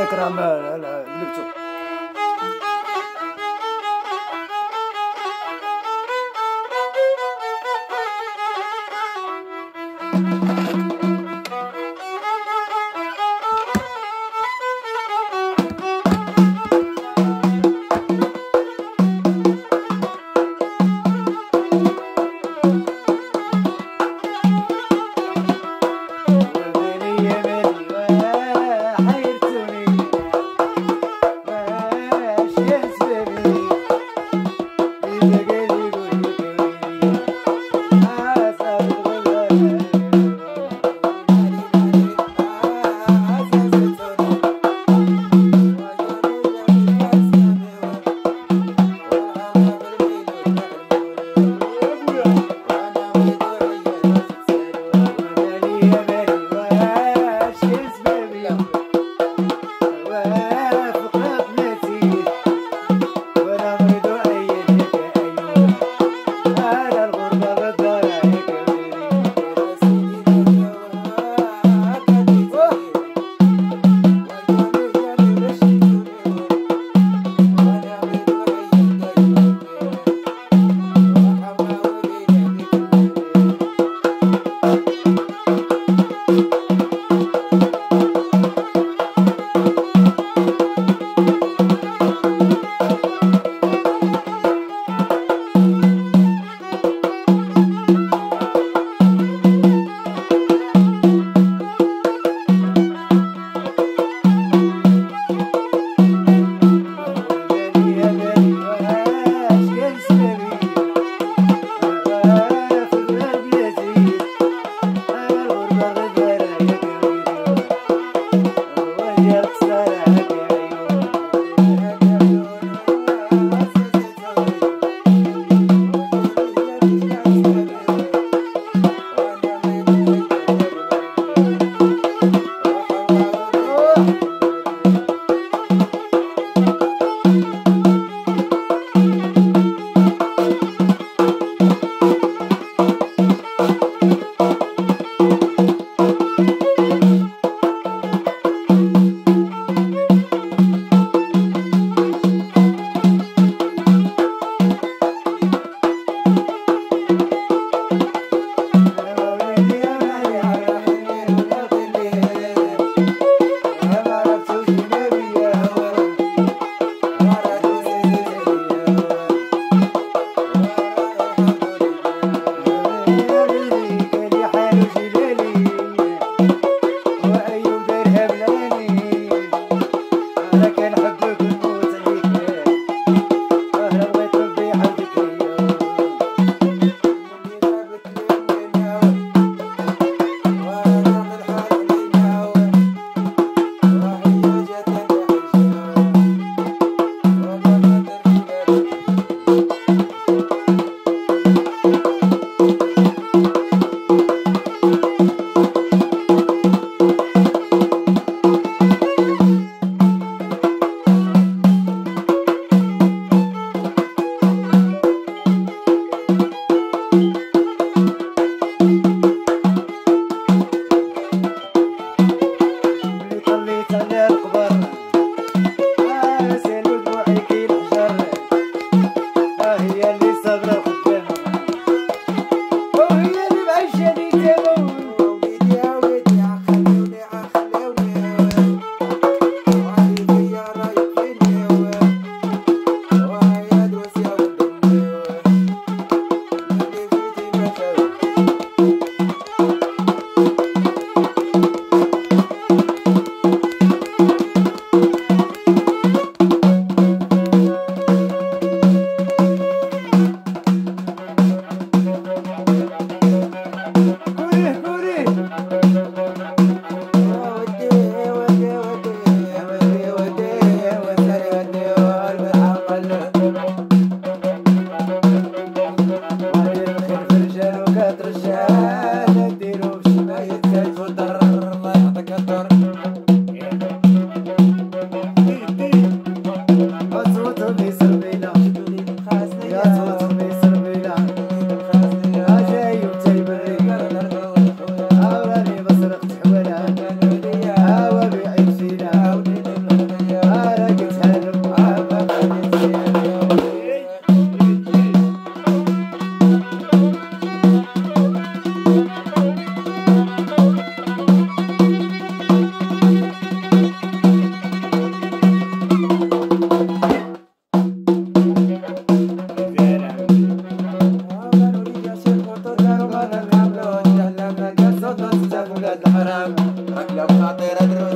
هذاك راه ما لا- haram, agam na tera dro.